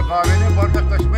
باہلی Malik Kashmir